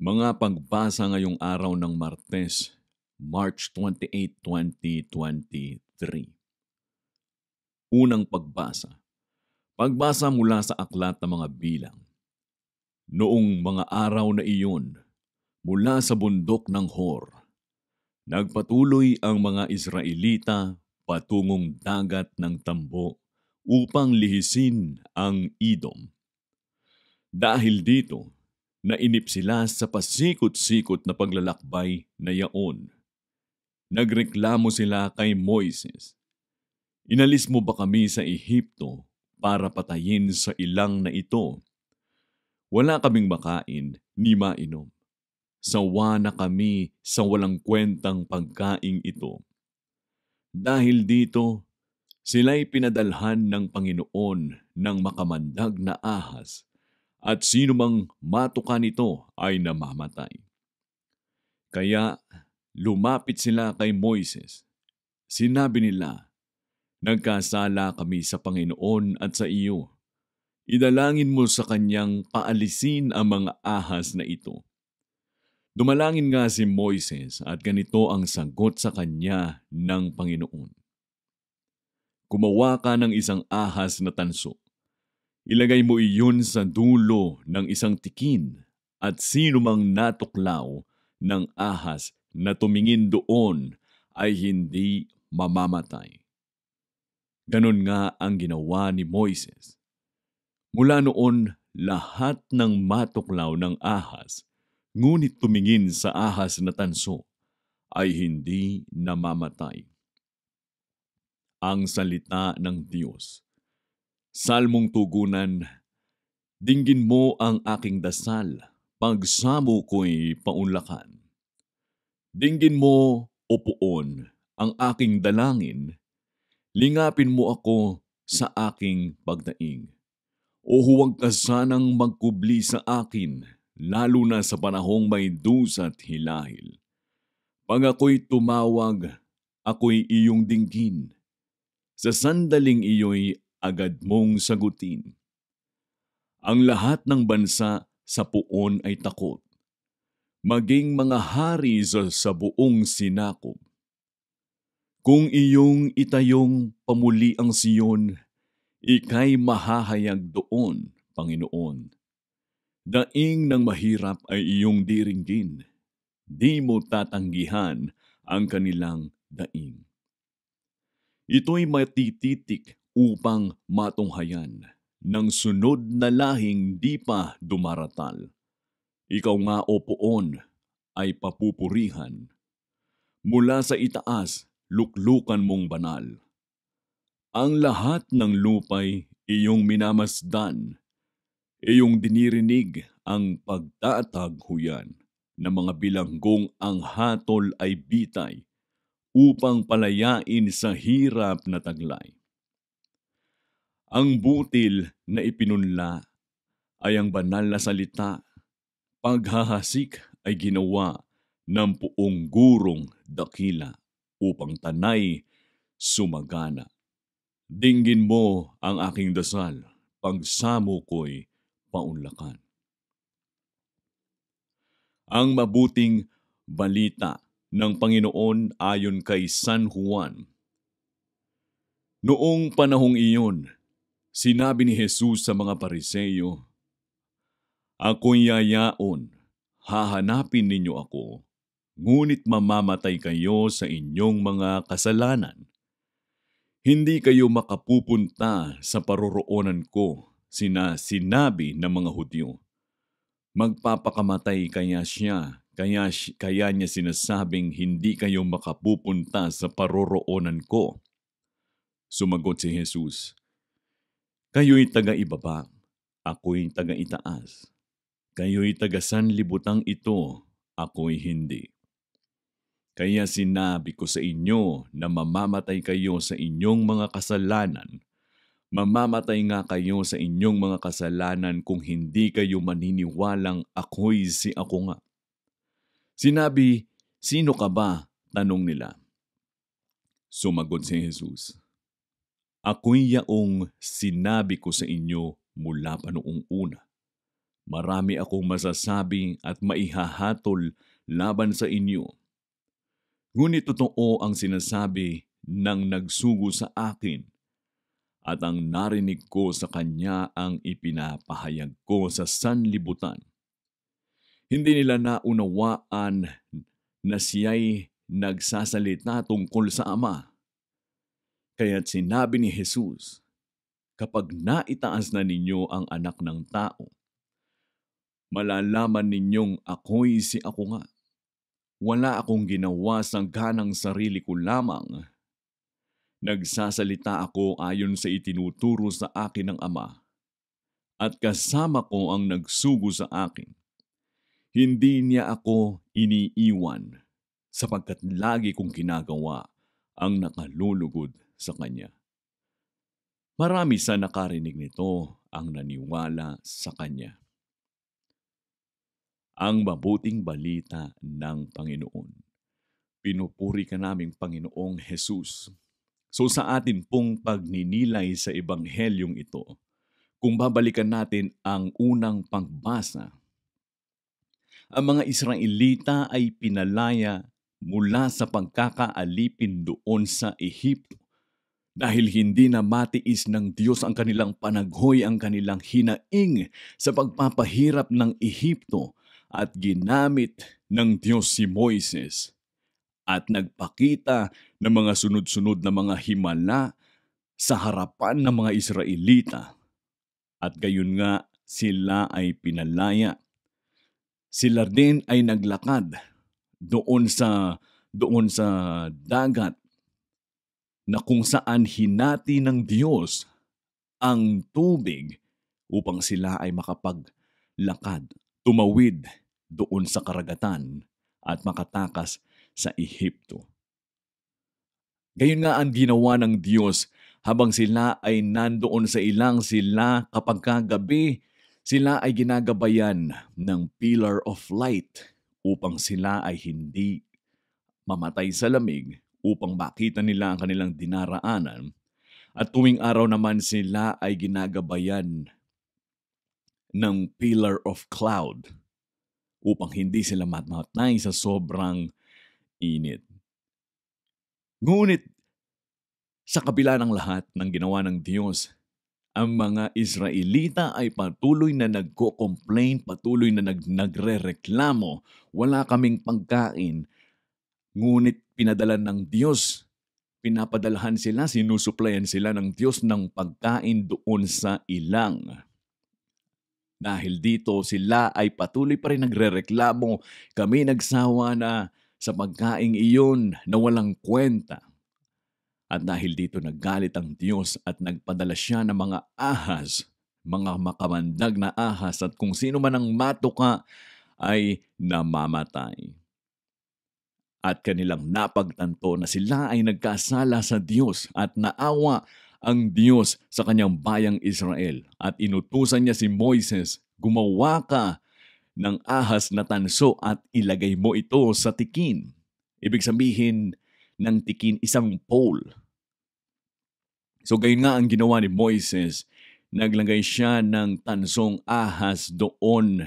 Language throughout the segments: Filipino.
Mga pagbasa ngayong araw ng Martes, March 28, 2023. Unang pagbasa. Pagbasa mula sa aklat ng mga bilang. Noong mga araw na iyon, mula sa bundok ng Hor, nagpatuloy ang mga Israelita patungong dagat ng tambo upang lihisin ang Idom. Dahil dito, Nainip sila sa pasikot-sikot na paglalakbay na yaon. Nagreklamo sila kay Moises. Inalis mo ba kami sa Ehipto para patayin sa ilang na ito? Wala kaming makain ni mainom. Sawa na kami sa walang kwentang pagkaing ito. Dahil dito, sila'y pinadalhan ng Panginoon ng makamandag na ahas at sino mang matuka nito ay namamatay. Kaya lumapit sila kay Moises. Sinabi nila, Nagkasala kami sa Panginoon at sa iyo. Idalangin mo sa kanyang paalisin ang mga ahas na ito. Dumalangin nga si Moises at ganito ang sagot sa kanya ng Panginoon. Kumawa ka ng isang ahas na tanso Ilagay mo iyon sa dulo ng isang tikin at sino mang natuklaw ng ahas na tumingin doon ay hindi mamamatay. Ganon nga ang ginawa ni Moises. Mula noon, lahat ng matuklaw ng ahas, ngunit tumingin sa ahas na tanso, ay hindi namamatay. Ang salita ng Diyos Salmong tugunan, Dinggin mo ang aking dasal, pagsamo ko'y paunlakan. Dinggin mo, o puon, ang aking dalangin, lingapin mo ako sa aking pagdaing. O huwag ka sanang magkubli sa akin, lalo na sa panahong may dusa't hilahil. Pag ako'y tumawag, ako'y iyong dinggin. Sa sandaling iyo'y agad mong sagutin. Ang lahat ng bansa sa puon ay takot, maging mga hari sa buong sinakop. Kung iyong itayong pamuli ang siyon, ikay mahahayag doon, Panginoon. Daing ng mahirap ay iyong diringgin. Di mo tatanggihan ang kanilang daing. Ito'y matititik upang matunghayan ng sunod na lahing di pa dumaratal. Ikaw nga o poon ay papupurihan. Mula sa itaas, luklukan mong banal. Ang lahat ng lupay iyong minamasdan, iyong dinirinig ang pagtataghuyan ng mga bilanggong ang hatol ay bitay upang palayain sa hirap na taglay. Ang butil na ipinunla ay ang banal na salita. Paghahasik ay ginawa ng puong gurong dakila upang tanay sumagana. Dinggin mo ang aking dasal, pagsamo ko'y paunlakan. Ang mabuting balita ng Panginoon ayon kay San Juan. Noong panahong iyon, Sinabi ni Jesus sa mga pariseyo, Ako'y yayaon, hahanapin ninyo ako, ngunit mamamatay kayo sa inyong mga kasalanan. Hindi kayo makapupunta sa paroroonan ko, sina sinabi ng mga Hudyo. Magpapakamatay kaya siya, kaya, kaya niya sinasabing hindi kayo makapupunta sa paroroonan ko. Sumagot si Jesus, Kayo'y taga-ibaba, ako'y taga-itaas. Kayo'y taga-sanlibutang ito, ako'y hindi. Kaya sinabi ko sa inyo na mamamatay kayo sa inyong mga kasalanan. Mamamatay nga kayo sa inyong mga kasalanan kung hindi kayo maniniwalang ako'y si ako nga. Sinabi, sino ka ba? Tanong nila. Sumagot si Jesus. Ako'y yaong sinabi ko sa inyo mula pa noong una. Marami akong masasabi at maihahatol laban sa inyo. Ngunit totoo ang sinasabi ng nagsugo sa akin at ang narinig ko sa kanya ang ipinapahayag ko sa sanlibutan. Hindi nila naunawaan na siya'y nagsasalita tungkol sa Ama. Kaya't sinabi ni Jesus, Kapag naitaas na ninyo ang anak ng tao, malalaman ninyong ako'y si ako nga. Wala akong ginawa sa ganang sarili ko lamang. Nagsasalita ako ayon sa itinuturo sa akin ng Ama. At kasama ko ang nagsugo sa akin hindi niya ako iniiwan sapagkat lagi kong ginagawa ang nakalulugod sa Kanya. Marami sa nakarinig nito ang naniwala sa Kanya. Ang mabuting balita ng Panginoon. Pinupuri ka naming Panginoong Jesus. So sa atin pong pagninilay sa Ebanghelyong ito, kung babalikan natin ang unang pagbasa ang mga Israelita ay pinalaya mula sa pagkakaalipin doon sa Ehipto dahil hindi na matiis ng Diyos ang kanilang panaghoy, ang kanilang hinaing sa pagpapahirap ng Ehipto at ginamit ng Diyos si Moises. At nagpakita ng mga sunod-sunod na mga himala sa harapan ng mga Israelita. At gayon nga sila ay pinalaya. Sila din ay naglakad doon sa doon sa dagat na kung saan hinati ng Diyos ang tubig upang sila ay makapaglakad, tumawid doon sa karagatan at makatakas sa Ehipto. Gayon nga ang ginawa ng Diyos habang sila ay nandoon sa ilang sila kapag kagabi sila ay ginagabayan ng pillar of light upang sila ay hindi mamatay sa lamig upang makita nila ang kanilang dinaraanan. At tuwing araw naman sila ay ginagabayan ng pillar of cloud upang hindi sila matmatay sa sobrang init. Ngunit sa kabila ng lahat ng ginawa ng Diyos, ang mga Israelita ay patuloy na nagko-complain, patuloy na nag nagre-reklamo. Wala kaming pagkain. Ngunit pinadala ng Diyos. Pinapadalahan sila, sinusuplayan sila ng Diyos ng pagkain doon sa ilang. Dahil dito sila ay patuloy pa rin nagre-reklamo. Kami nagsawa na sa pagkain iyon na walang kwenta. At dahil dito naggalit ang Diyos at nagpadala siya ng mga ahas, mga makamandag na ahas at kung sino man ang matuka ay namamatay. At kanilang napagtanto na sila ay nagkasala sa Diyos at naawa ang Diyos sa kanyang bayang Israel at inutusan niya si Moises, gumawa ka ng ahas na tanso at ilagay mo ito sa tikin. Ibig sabihin ng tikin isang pole So gayon nga ang ginawa ni Moises. Naglagay siya ng tansong ahas doon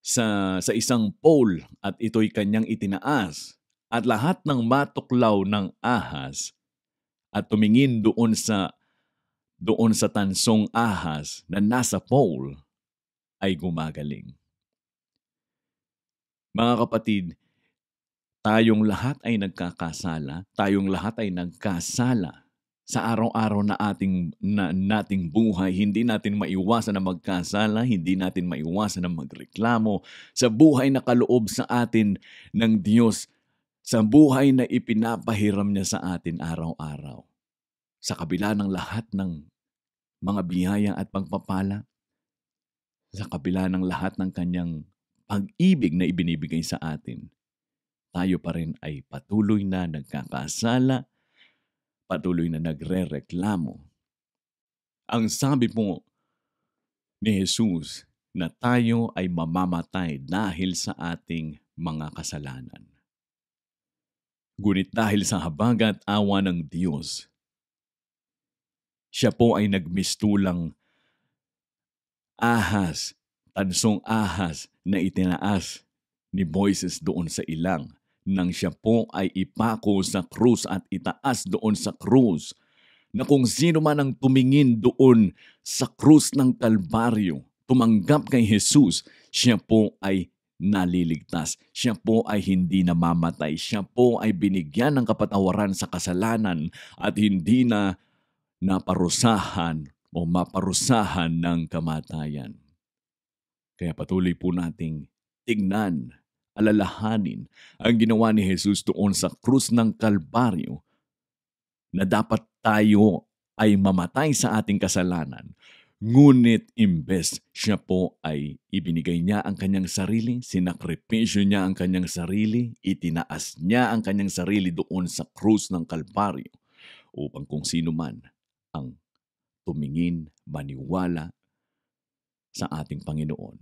sa, sa isang pole at ito'y kanyang itinaas. At lahat ng matuklaw ng ahas at tumingin doon sa doon sa tansong ahas na nasa pole ay gumagaling. Mga kapatid, tayong lahat ay nagkakasala, tayong lahat ay nagkasala sa araw-araw na ating na, nating buhay, hindi natin maiwasan na magkasala, hindi natin maiwasan na magreklamo sa buhay na kaloob sa atin ng Diyos, sa buhay na ipinapahiram niya sa atin araw-araw. Sa kabila ng lahat ng mga biyaya at pagpapala, sa kabila ng lahat ng kanyang pag-ibig na ibinibigay sa atin, tayo pa rin ay patuloy na nagkakasala, patuloy na nagre-reklamo. Ang sabi po ni Jesus na tayo ay mamamatay dahil sa ating mga kasalanan. Ngunit dahil sa habagat awa ng Diyos, siya po ay nagmistulang ahas tansong ahas na itinaas ni Moises doon sa ilang. Nang siya po ay ipako sa krus at itaas doon sa krus na kung sino man ang tumingin doon sa krus ng Kalbaryo, tumanggap kay Jesus, siya po ay naliligtas. Siya po ay hindi namamatay. Siya po ay binigyan ng kapatawaran sa kasalanan at hindi na naparusahan o maparusahan ng kamatayan. Kaya patuloy po nating tignan, alalahanin ang ginawa ni Jesus doon sa krus ng Kalbaryo na dapat tayo ay mamatay sa ating kasalanan. Ngunit imbes siya po ay ibinigay niya ang kanyang sarili, sinakripisyo niya ang kanyang sarili, itinaas niya ang kanyang sarili doon sa krus ng Kalbaryo upang kung sino man ang tumingin, maniwala sa ating Panginoon,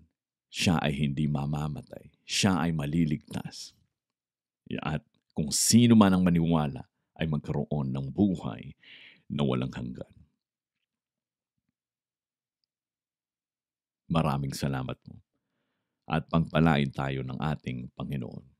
siya ay hindi mamamatay. Siya ay maliligtas. At kung sino man ang maniwala ay magkaroon ng buhay na walang hanggan. Maraming salamat mo at pangpalain tayo ng ating Panginoon.